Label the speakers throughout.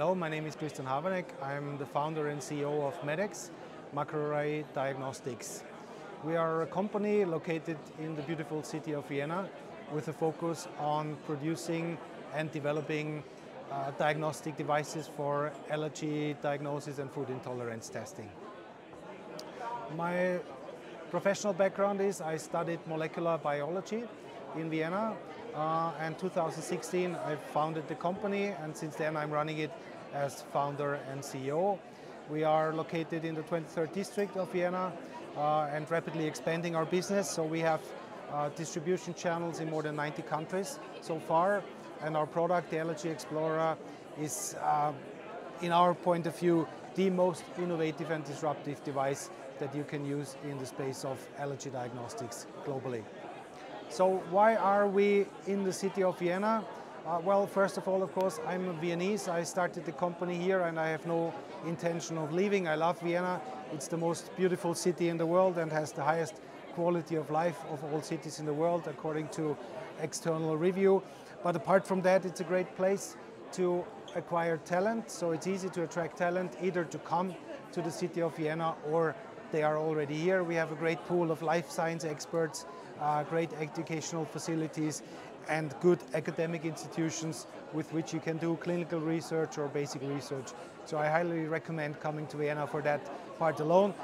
Speaker 1: Hello, my name is Christian Harwanegg. I'm the founder and CEO of MADx Macroarray Diagnostics. We are a company located in the beautiful city of Vienna with a focus on producing and developing uh, diagnostic devices for allergy diagnosis and food intolerance testing. My professional background is I studied molecular biology in Vienna uh, and 2016 I founded the company and since then I'm running it as founder and CEO. We are located in the 23rd district of Vienna uh, and rapidly expanding our business so we have uh, distribution channels in more than 90 countries so far and our product, the Allergy Explorer, is uh, in our point of view the most innovative and disruptive device that you can use in the space of allergy diagnostics globally. So why are we in the city of Vienna? Uh, well, first of all, of course, I'm a Viennese. I started the company here and I have no intention of leaving. I love Vienna. It's the most beautiful city in the world and has the highest quality of life of all cities in the world, according to external review. But apart from that, it's a great place to acquire talent. So it's easy to attract talent either to come to the city of Vienna or they are already here. We have a great pool of life science experts, uh, great educational facilities, and good academic institutions with which you can do clinical research or basic research. So I highly recommend coming to Vienna for that part alone.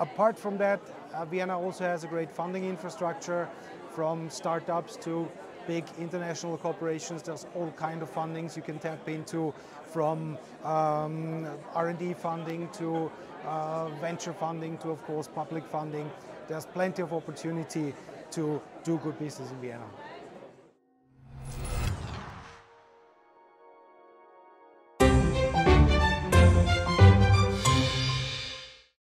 Speaker 1: Apart from that, uh, Vienna also has a great funding infrastructure from startups to big international corporations. There's all kind of fundings you can tap into from um, R&D funding to uh, venture funding to, of course, public funding. There's plenty of opportunity to do good business in Vienna.